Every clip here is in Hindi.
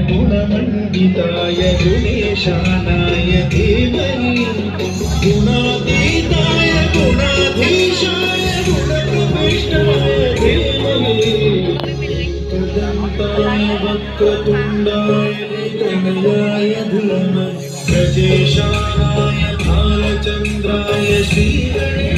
गुणमण्डिताय गुणेशानाय धीमहि। गुणातीताय गुणाधीशाय गुणप्रविष्टाय धीमहि। कृदन्ताय वक्रतुण्डाय तनयाय धीमहि। प्रजेशानाय भालचन्द्राय श्रीगणेशाय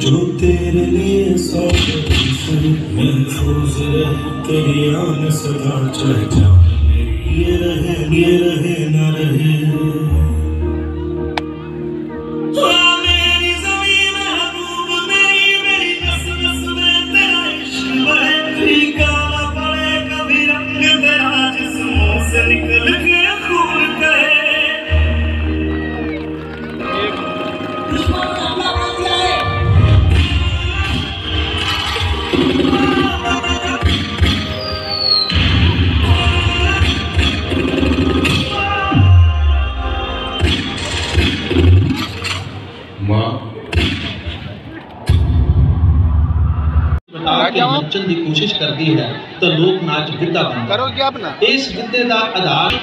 जो तेरे लिए सौ महफूज तेरी आन सदा जान ये रहे ये रहे, न रहे। ਧਿਆਨ ਖਿੱਚਣ ਦੀ ਕੋਸ਼ਿਸ਼ ਕਰਦੀ ਹੈ ਤਾਂ ਲੋਕ ਨਾਚ ਗਿੱਧਾ ਬਣਦਾ ਕਰੋ ਕੀ ਆਪਣਾ। ਇਸ ਗਿੱਧੇ ਦਾ ਆਧਾਰ